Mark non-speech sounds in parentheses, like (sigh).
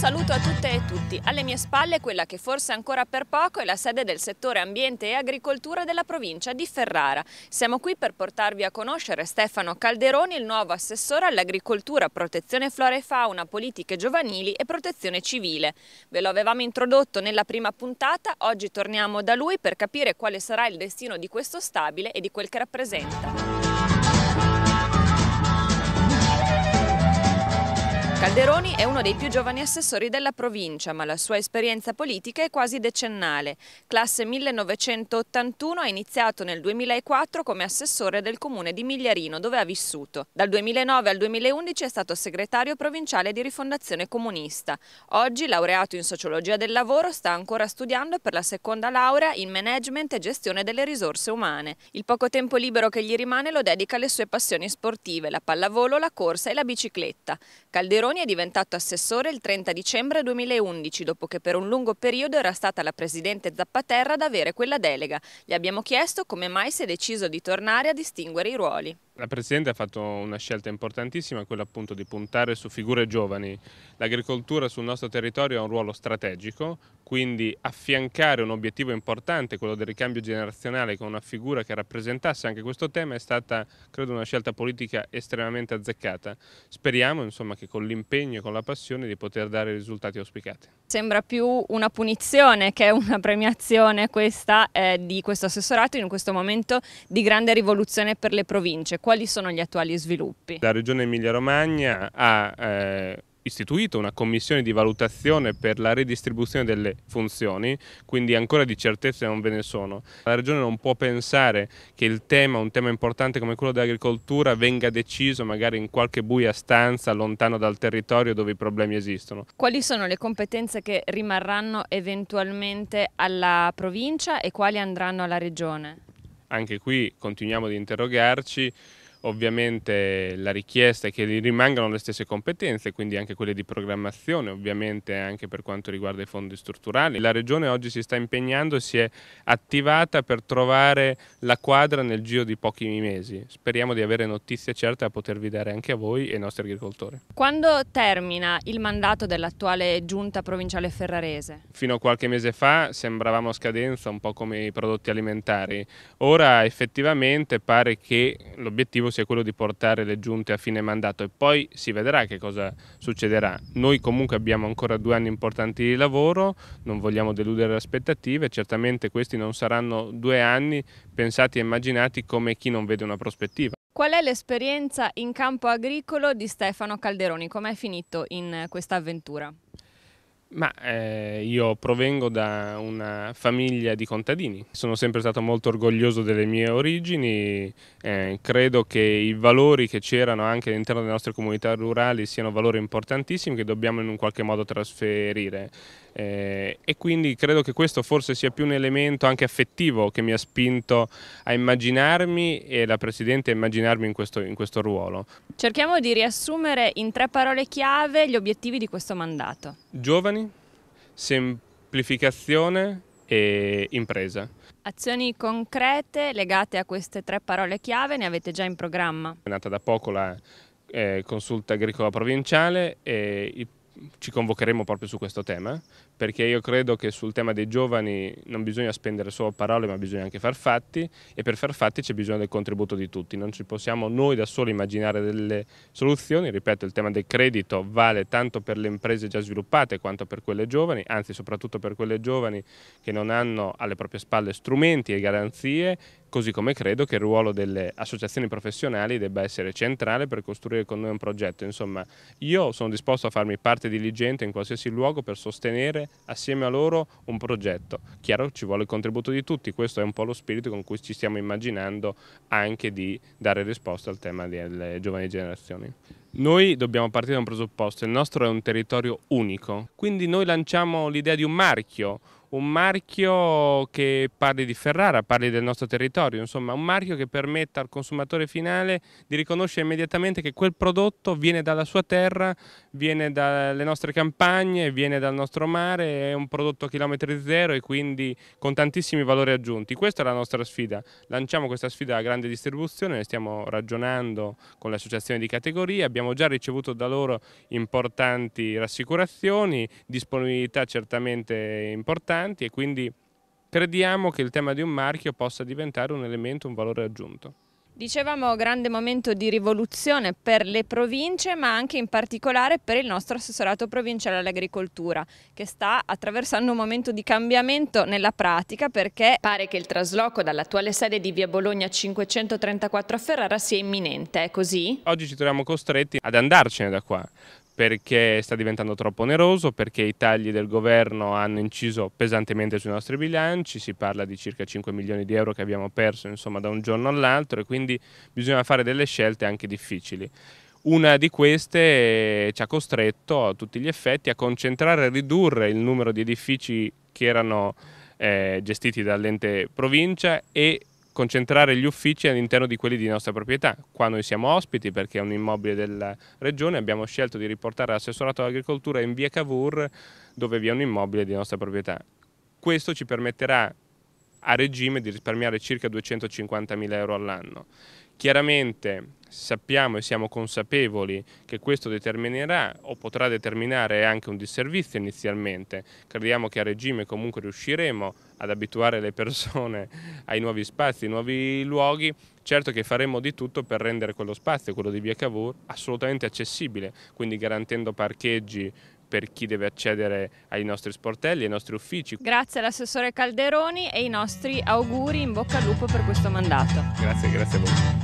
saluto a tutte e tutti. Alle mie spalle quella che forse ancora per poco è la sede del settore ambiente e agricoltura della provincia di Ferrara. Siamo qui per portarvi a conoscere Stefano Calderoni, il nuovo assessore all'agricoltura, protezione flora e fauna, politiche giovanili e protezione civile. Ve lo avevamo introdotto nella prima puntata, oggi torniamo da lui per capire quale sarà il destino di questo stabile e di quel che rappresenta. Calderoni è uno dei più giovani assessori della provincia, ma la sua esperienza politica è quasi decennale. Classe 1981 ha iniziato nel 2004 come assessore del comune di Migliarino, dove ha vissuto. Dal 2009 al 2011 è stato segretario provinciale di Rifondazione Comunista. Oggi, laureato in sociologia del lavoro, sta ancora studiando per la seconda laurea in management e gestione delle risorse umane. Il poco tempo libero che gli rimane lo dedica alle sue passioni sportive, la pallavolo, la corsa e la bicicletta. Calderoni Meloni è diventato assessore il 30 dicembre 2011, dopo che per un lungo periodo era stata la Presidente Zappaterra ad avere quella delega. Gli abbiamo chiesto come mai si è deciso di tornare a distinguere i ruoli. La Presidente ha fatto una scelta importantissima, quella appunto di puntare su figure giovani. L'agricoltura sul nostro territorio ha un ruolo strategico, quindi affiancare un obiettivo importante, quello del ricambio generazionale, con una figura che rappresentasse anche questo tema è stata, credo, una scelta politica estremamente azzeccata. Speriamo insomma, che con l'impegno e con la passione di poter dare i risultati auspicati. Sembra più una punizione che una premiazione questa eh, di questo assessorato in questo momento di grande rivoluzione per le province quali sono gli attuali sviluppi? La Regione Emilia-Romagna ha eh, istituito una commissione di valutazione per la redistribuzione delle funzioni, quindi ancora di certezze non ve ne sono. La Regione non può pensare che il tema, un tema importante come quello dell'agricoltura, venga deciso magari in qualche buia stanza lontano dal territorio dove i problemi esistono. Quali sono le competenze che rimarranno eventualmente alla provincia e quali andranno alla Regione? Anche qui continuiamo ad interrogarci Ovviamente la richiesta è che rimangano le stesse competenze, quindi anche quelle di programmazione, ovviamente anche per quanto riguarda i fondi strutturali. La Regione oggi si sta impegnando e si è attivata per trovare la quadra nel giro di pochi mesi. Speriamo di avere notizie certe da potervi dare anche a voi e ai nostri agricoltori. Quando termina il mandato dell'attuale giunta provinciale ferrarese? Fino a qualche mese fa sembravamo a scadenza un po' come i prodotti alimentari. Ora effettivamente pare che l'obiettivo sia quello di portare le giunte a fine mandato e poi si vedrà che cosa succederà. Noi comunque abbiamo ancora due anni importanti di lavoro, non vogliamo deludere le aspettative, certamente questi non saranno due anni pensati e immaginati come chi non vede una prospettiva. Qual è l'esperienza in campo agricolo di Stefano Calderoni? Com'è finito in questa avventura? Ma eh, io provengo da una famiglia di contadini, sono sempre stato molto orgoglioso delle mie origini, eh, credo che i valori che c'erano anche all'interno delle nostre comunità rurali siano valori importantissimi che dobbiamo in un qualche modo trasferire. Eh, e quindi credo che questo forse sia più un elemento anche affettivo che mi ha spinto a immaginarmi e la Presidente a immaginarmi in questo, in questo ruolo. Cerchiamo di riassumere in tre parole chiave gli obiettivi di questo mandato. Giovani, semplificazione e impresa. Azioni concrete legate a queste tre parole chiave ne avete già in programma? È nata da poco la eh, consulta agricola provinciale e il ci convocheremo proprio su questo tema, perché io credo che sul tema dei giovani non bisogna spendere solo parole, ma bisogna anche far fatti e per far fatti c'è bisogno del contributo di tutti, non ci possiamo noi da soli immaginare delle soluzioni, ripeto il tema del credito vale tanto per le imprese già sviluppate quanto per quelle giovani, anzi soprattutto per quelle giovani che non hanno alle proprie spalle strumenti e garanzie così come credo che il ruolo delle associazioni professionali debba essere centrale per costruire con noi un progetto. Insomma, io sono disposto a farmi parte diligente in qualsiasi luogo per sostenere assieme a loro un progetto. Chiaro, ci vuole il contributo di tutti, questo è un po' lo spirito con cui ci stiamo immaginando anche di dare risposta al tema delle giovani generazioni. Noi dobbiamo partire da un presupposto, il nostro è un territorio unico, quindi noi lanciamo l'idea di un marchio, un marchio che parli di Ferrara, parli del nostro territorio, insomma un marchio che permetta al consumatore finale di riconoscere immediatamente che quel prodotto viene dalla sua terra, viene dalle nostre campagne, viene dal nostro mare, è un prodotto a chilometri zero e quindi con tantissimi valori aggiunti. Questa è la nostra sfida, lanciamo questa sfida a grande distribuzione, ne stiamo ragionando con le associazioni di categoria, abbiamo già ricevuto da loro importanti rassicurazioni, disponibilità certamente importanti importanti e quindi crediamo che il tema di un marchio possa diventare un elemento, un valore aggiunto. Dicevamo grande momento di rivoluzione per le province ma anche in particolare per il nostro assessorato provinciale all'agricoltura che sta attraversando un momento di cambiamento nella pratica perché pare che il trasloco dall'attuale sede di via Bologna 534 a Ferrara sia imminente, è così? Oggi ci troviamo costretti ad andarcene da qua perché sta diventando troppo oneroso, perché i tagli del governo hanno inciso pesantemente sui nostri bilanci, si parla di circa 5 milioni di euro che abbiamo perso insomma, da un giorno all'altro e quindi bisogna fare delle scelte anche difficili. Una di queste ci ha costretto a tutti gli effetti a concentrare e ridurre il numero di edifici che erano eh, gestiti dall'ente provincia e concentrare gli uffici all'interno di quelli di nostra proprietà. Qua noi siamo ospiti perché è un immobile della regione, abbiamo scelto di riportare l'assessorato all'agricoltura in via Cavour dove vi è un immobile di nostra proprietà. Questo ci permetterà a regime di risparmiare circa 250 mila euro all'anno. Chiaramente sappiamo e siamo consapevoli che questo determinerà o potrà determinare anche un disservizio inizialmente. Crediamo che a regime comunque riusciremo ad abituare le persone (laughs) ai nuovi spazi, ai nuovi luoghi. Certo che faremo di tutto per rendere quello spazio, quello di Via Cavour, assolutamente accessibile, quindi garantendo parcheggi per chi deve accedere ai nostri sportelli, ai nostri uffici. Grazie all'assessore Calderoni e i nostri auguri in bocca al lupo per questo mandato. Grazie, grazie a voi.